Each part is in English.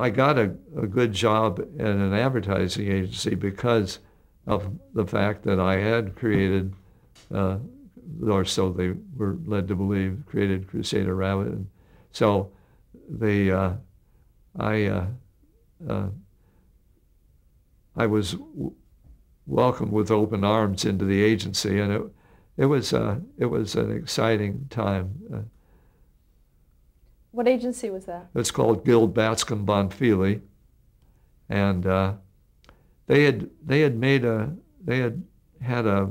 I got a, a good job in an advertising agency because of the fact that I had created, uh, or so they were led to believe, created Crusader Rabbit. And so they, uh, I, uh, uh I was w- welcomed with open arms into the agency, and it, it was, uh, it was an exciting time. What agency was that? It's called Guild Bascom Bonfigli, and uh, they had they had made a they had had a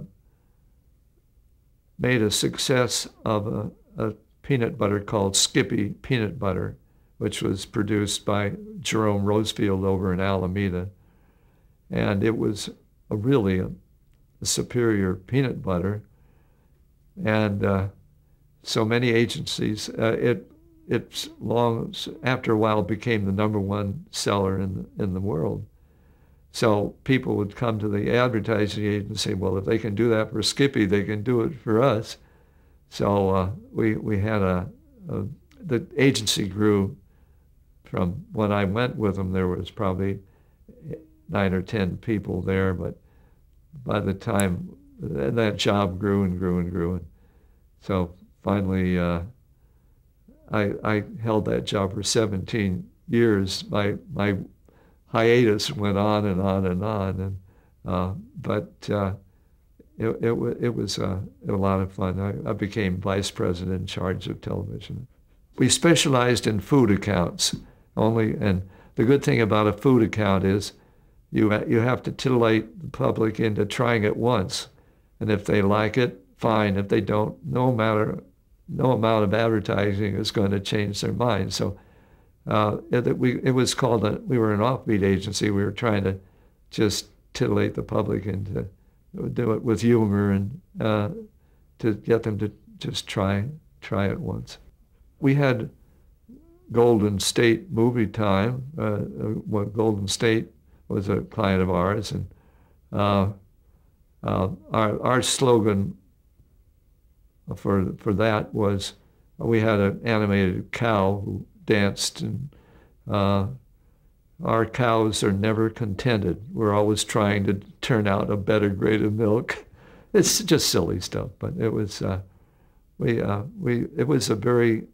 made a success of a, a peanut butter called Skippy peanut butter, which was produced by Jerome Rosefield over in Alameda, and it was a really a, a superior peanut butter, and uh, so many agencies uh, it it long after a while became the number one seller in the, in the world. So people would come to the advertising agency and say, well, if they can do that for Skippy, they can do it for us. So uh, we, we had a, a, the agency grew from when I went with them, there was probably nine or 10 people there, but by the time that job grew and grew and grew. And so finally, uh, I, I held that job for 17 years. My, my hiatus went on and on and on. And, uh, but uh, it, it, it was uh, a lot of fun. I, I became vice president in charge of television. We specialized in food accounts only, and the good thing about a food account is you, you have to titillate the public into trying it once. And if they like it, fine. If they don't, no matter no amount of advertising is going to change their mind. So uh, it, we, it was called, a, we were an offbeat agency. We were trying to just titillate the public and to do it with humor and uh, to get them to just try, try it once. We had Golden State Movie Time. Uh, uh Golden State was a client of ours, and uh, uh, our, our slogan for for that was we had an animated cow who danced and uh, our cows are never contented. We're always trying to turn out a better grade of milk. It's just silly stuff, but it was uh, we uh, we it was a very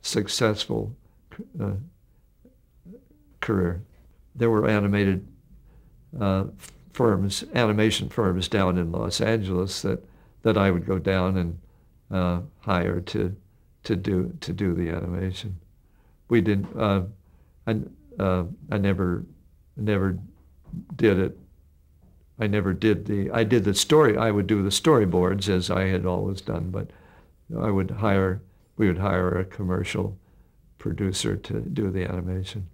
successful uh, career. There were animated uh, firms, animation firms down in Los Angeles that that I would go down and uh, to to do to do the animation. We didn't. Uh, I uh, I never never did it. I never did the. I did the story. I would do the storyboards as I had always done, but I would hire. We would hire a commercial producer to do the animation.